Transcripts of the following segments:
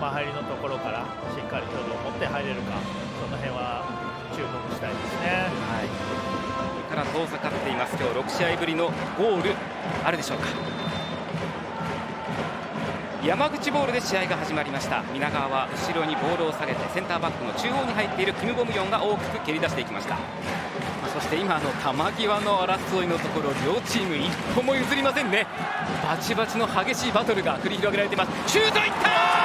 まあ、入りのところからしっかり距離を持って入れるかその辺は注目したいですね。はい。から遠ざかっています。今日6試合ぶりのゴールあるでしょうか。山口ボールで試合が始まりました。皆川は後ろにボールを下げてセンターバックの中央に入っているキム・ボムヨンが大きく蹴り出していきました、まあ、そして今の球際の争いのところ両チーム一歩も譲りませんね。バチバチの激しいバトルが繰り広げられています。シュートいった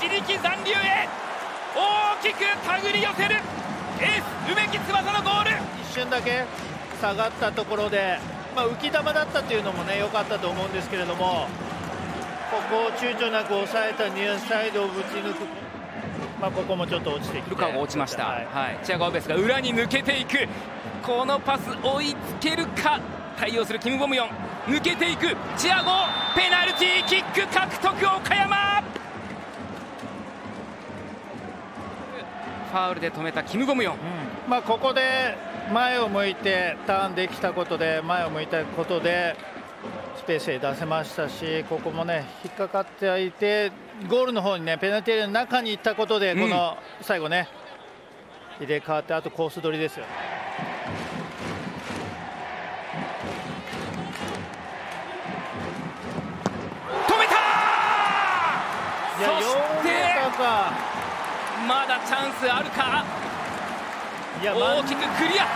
自力残留へ。大きく手繰り寄せる。エース梅木翼のゴール。一瞬だけ下がったところで、まあ、浮き球だったというのもね良かったと思うんですけれどもここを躊躇なく抑えたニアサイドをぶち抜く、まあ、ここもちょっと落ちてきて。ルカが落ちました、はい、はい、チアゴ・アベスが裏に抜けていく。このパス追いつけるか。対応するキム・ボムヨン。抜けていく。チアゴペナルティーキック獲得岡山ファウルで止めたキム・ボムヨン、うん、まあ、ここで前を向いてターンできたことで前を向いたことでスペースへ出せましたしここもね引っかかっていてゴールの方にねペナルティーエリアの中に行ったことでこの最後ね、入れ替わってあとコース取りですよ。ね。止めたそしてまだチャンスあるか？いや大きくクリア。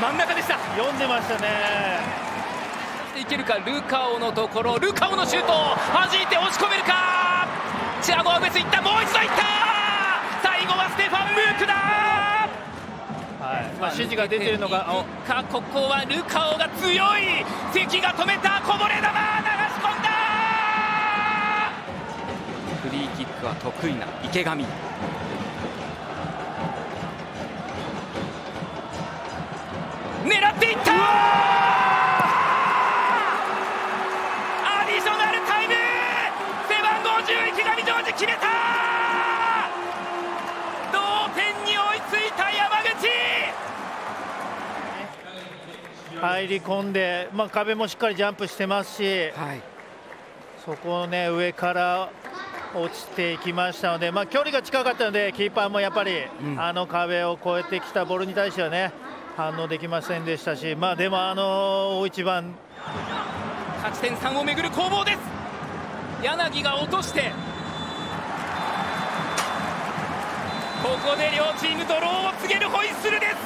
真ん中でした。読んでましたね。いけるか？ルカオのところ。ルカオのシュート。弾いて押し込めるか？チアゴ・アベスいった。もう一度いった！最後はステファン・ムークだ！はい。まあ、指示が出ているのがか？ここはルカオが強い。関が止めた。こぼれ球！流し込んだ！フリーキックは得意な池上いった！アディショナルタイム！背番号10池上ジョージ決めた！同点に追いついた山口！入り込んで、まあ、壁もしっかりジャンプしてますし、はい、そこを、ね、上から落ちていきましたので、まあ、距離が近かったのでキーパーもやっぱり、うん、あの壁を越えてきたボールに対してはね反応できませんでしたし、まあ、でも、あの大一番。勝ち点3をめぐる攻防です。柳が落として。ここで両チームドローを告げるホイッスルです。